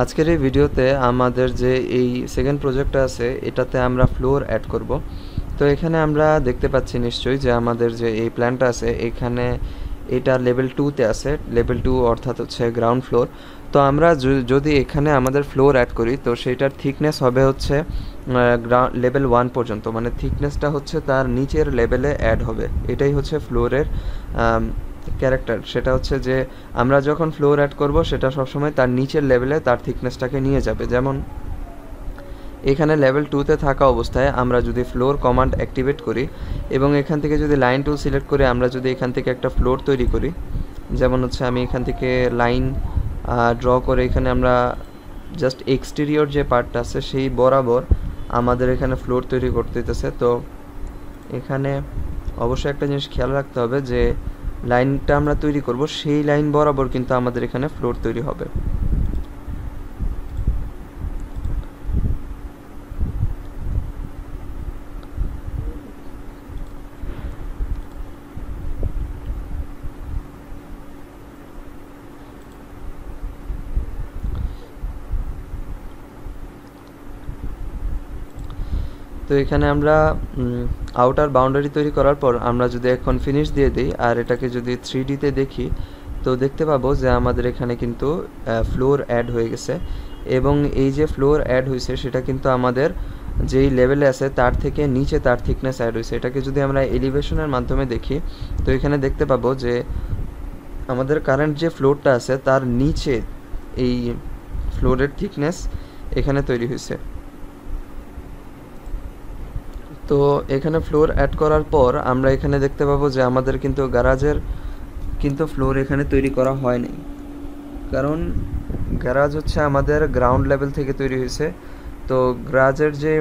আজকের এই ভিডিওতে আমাদের যে এই সেকেন্ড প্রজেক্টটা আছে, এটাতে আমরা ফ্লোর অ্যাড করব। তো এখানে আমরা দেখতে পাচ্ছি নিশ্চয়ই যে আমাদের যে এই প্ল্যানটা আছে, এখানে এটা লেভেল টুতে আছে। লেভেল টু অর্থাৎ হচ্ছে গ্রাউন্ড ফ্লোর তো আমরা যদি এখানে আমাদের ফ্লোর অ্যাড করি, তো সেইটার থিকনেস হবে হচ্ছে লেভেল ওয়ান পর্যন্ত। মানে থিকনেসটা হচ্ছে তার নিচের লেভেলে অ্যাড হবে। এটাই হচ্ছে ফ্লোরের ক্যারেক্টার সেটা হচ্ছে যে আমরা যখন ফ্লোর অ্যাড করব, সেটা সবসময় তার নিচের লেভেলে তার থিকনেসটাকে নিয়ে যাবে। যেমন, এখানে লেভেল টুতে থাকা অবস্থায় আমরা যদি ফ্লোর কমান্ড অ্যাক্টিভেট করি এবং এখান থেকে যদি লাইন টুল সিলেক্ট করে আমরা যদি এখান থেকে একটা ফ্লোর তৈরি করি, যেমন হচ্ছে আমি এখান থেকে লাইন ড্র করে এখানে আমরা জাস্ট এক্সটেরিয়র যে পার্টটা আছে, সেই বরাবর আমাদের এখানে ফ্লোর তৈরি করতে দিতেছে তো এখানে অবশ্যই একটা জিনিস খেয়াল রাখতে হবে যে লাইনটা আমরা তৈরি করব সেই লাইন বরাবর কিন্তু আমাদের এখানে ফ্লোর তৈরি হবে। তো এখানে আমরা আউটার বাউন্ডারি তৈরি করার পর আমরা যদি এখন ফিনিশ দিয়ে দিই, আর এটাকে যদি থ্রি ডিতে দেখি, তো দেখতে পাবো যে আমাদের এখানে কিন্তু ফ্লোর অ্যাড হয়ে গেছে। এবং এই যে ফ্লোর অ্যাড হয়েছে সেটা কিন্তু আমাদের যেই লেভেলে আছে, তার থেকে নিচে তার থিকনেস অ্যাড হয়েছে এটাকে যদি আমরা এলিভেশনের মাধ্যমে দেখি, তো এখানে দেখতে পাবো যে আমাদের কারেন্ট যে ফ্লোরটা আছে, তার নিচে এই ফ্লোরের থিকনেস এখানে তৈরি হয়েছে তো এখানে ফ্লোর অ্যাড করার পর আমরা এখানে দেখতে পাবো যে আমাদের কিন্তু গ্যারাজের কিন্তু ফ্লোর এখানে তৈরি করা হয়নি। কারণ গ্যারাজ হচ্ছে আমাদের গ্রাউন্ড লেভেল থেকে তৈরি হয়েছে। তো গ্যারাজের যে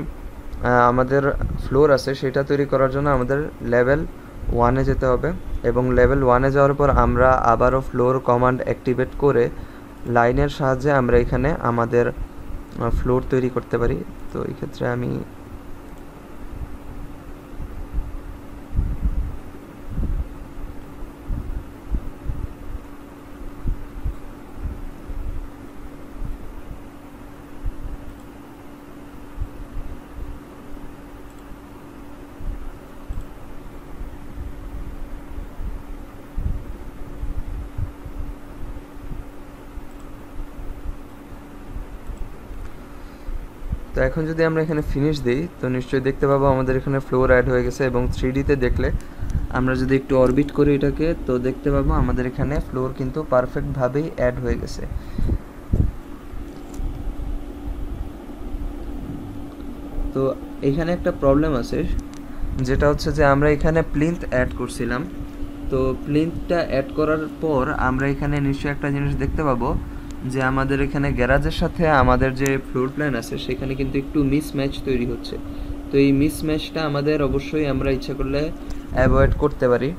আমাদের ফ্লোর আছে সেটা তৈরি করার জন্য আমাদের লেভেল ওয়ানে যেতে হবে এবং লেভেল ওয়ানে যাওয়ার পর আমরা আবারও ফ্লোর কমান্ড অ্যাক্টিভেট করে লাইনের সাহায্যে আমরা এখানে আমাদের ফ্লোর তৈরি করতে পারি। তো এই ক্ষেত্রে আমি এখন যদি আমরা এখানে ফিনিশ দিই, তো নিশ্চয়ই দেখতে পাবো আমাদের এখানে ফ্লোর অ্যাড হয়ে গেছে এবং থ্রি ডিতে দেখলে আমরা যদি একটু অরবিট করি এটাকে, তো দেখতে পাবো আমাদের এখানে ফ্লোর কিন্তু পারফেক্টভাবেই অ্যাড হয়ে গেছে। তো এখানে একটা প্রবলেম আছে, যেটা হচ্ছে যে আমরা এখানে প্লিন্থ অ্যাড করছিলাম। তো প্লিন্থটা অ্যাড করার পর আমরা এখানে নিশ্চয়ই একটা জিনিস দেখতে পাবো যে আমাদের এখানে গ্যারাজের সাথে আমাদের যে ফ্লোর প্ল্যান আছে, সেখানে কিন্তু একটু মিস ম্যাচ তৈরি হচ্ছে। তো এই মিস ম্যাচটা আমাদের অবশ্যই আমরা ইচ্ছা করলে অ্যাভয়েড করতে পারি।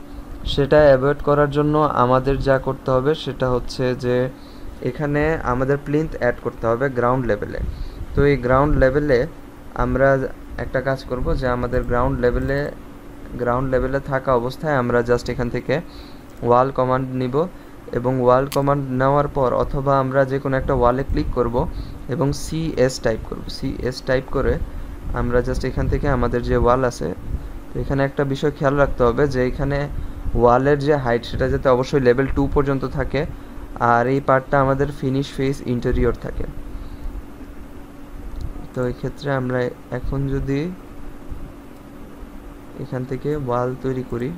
সেটা অ্যাভয়েড করার জন্য আমাদের যা করতে হবে, সেটা হচ্ছে যে এখানে আমাদের প্লিন্থ অ্যাড করতে হবে গ্রাউন্ড লেভেলে তো এই গ্রাউন্ড লেভেলে আমরা একটা কাজ করব যে আমাদের গ্রাউন্ড লেভেলে গ্রাউন্ড লেভেলে থাকা অবস্থায় আমরা জাস্ট এখান থেকে ওয়াল কমান্ড নিব। এবং ওয়াল কমান্ড নেওয়ার পর অথবা আমরা যে কোনো একটা ওয়ালে ক্লিক করব এবং সি এস টাইপ করব। সি এস টাইপ করে আমরা জাস্ট এখান থেকে আমাদের যে ওয়াল আছে, তো এখানে একটা বিষয় খেয়াল রাখতে হবে যে এখানে ওয়ালের যে হাইট সেটা যাতে অবশ্যই লেভেল টু পর্যন্ত থাকে আর এই পার্টটা আমাদের ফিনিশ ফেস ইন্টেরিয়র থাকে। তো এই ক্ষেত্রে আমরা এখন যদি এখান থেকে ওয়াল তৈরি করি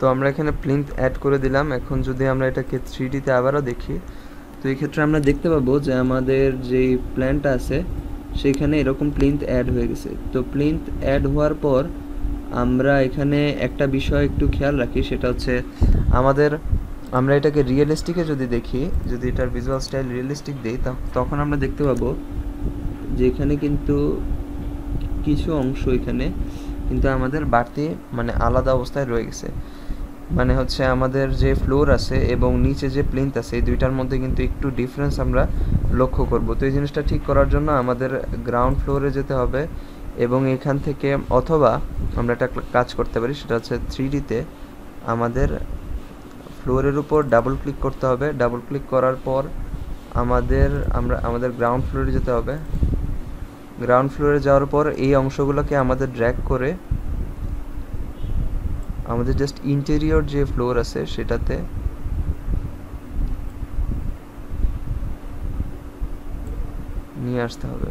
তো আমরা এখানে প্লিন্থ অ্যাড করে দিলাম। এখন যদি আমরা এটাকে থ্রি ডিতে আবারও দেখি, তো এই ক্ষেত্রে আমরা দেখতে পাবো যে আমাদের যেই প্ল্যানটা আছে সেইখানে এরকম প্লিন্থ অ্যাড হয়ে গেছে। তো প্লিন্থ অ্যাড হওয়ার পর আমরা এখানে একটা বিষয় একটু খেয়াল রাখি, সেটা হচ্ছে আমাদের, আমরা এটাকে রিয়েলিস্টিকে যদি দেখি, যদি এটার ভিজুয়াল স্টাইল রিয়েলিস্টিক দিই তখন আমরা দেখতে পাবো যে এখানে কিন্তু কিছু অংশ এখানে কিন্তু আমাদের বাড়তি মানে আলাদা অবস্থায় রয়ে গেছে। মানে হচ্ছে আমাদের যে ফ্লোর আছে এবং নিচে যে প্লিন্থ আছে, এই দুইটার মধ্যে কিন্তু একটু ডিফারেন্স আমরা লক্ষ্য করব। তো এই জিনিসটা ঠিক করার জন্য আমাদের গ্রাউন্ড ফ্লোরে যেতে হবে এবং এখান থেকে অথবা আমরা একটা কাজ করতে পারি, সেটা হচ্ছে থ্রি ডিতে আমাদের ফ্লোরের উপর ডাবল ক্লিক করতে হবে। ডাবল ক্লিক করার পর আমাদের, আমরা, আমাদের গ্রাউন্ড ফ্লোরে যেতে হবে। গ্রাউন্ড ফ্লোরে যাওয়ার পর এই অংশগুলোকে আমাদের ড্র্যাগ করে আমাদের জাস্ট ইন্টেরিয়র যে ফ্লোর আছে সেটাতে নিয়ে আসতে হবে।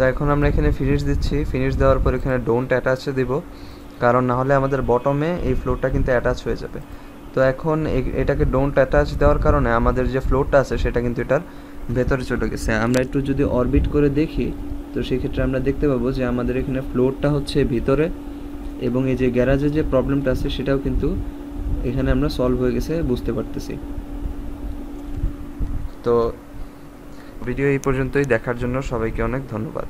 তো এখন আমরা এখানে ফিনিশ দিচ্ছি। ফিনিশ দেওয়ার পর এখানে ডোন্ট অ্যাটাচে দিব। কারণ না হলে আমাদের বটমে এই ফ্লোরটা কিন্তু অ্যাটাচ হয়ে যাবে। তো এখন এটাকে ডোন্ট অ্যাটাচ দেওয়ার কারণে আমাদের যে ফ্লোরটা আছে, সেটা কিন্তু এটার ভেতরে চলে গেছে। আমরা একটু যদি অরবিট করে দেখি, তো সেক্ষেত্রে আমরা দেখতে পাবো যে আমাদের এখানে ফ্লোরটা হচ্ছে ভিতরে এবং এই যে গ্যারাজের যে প্রবলেমটা আছে, সেটাও কিন্তু এখানে আমরা সলভ হয়ে গেছে, বুঝতে পারতেছি। তো ভিডিও এই পর্যন্তই। দেখার জন্য সবাইকে অনেক ধন্যবাদ।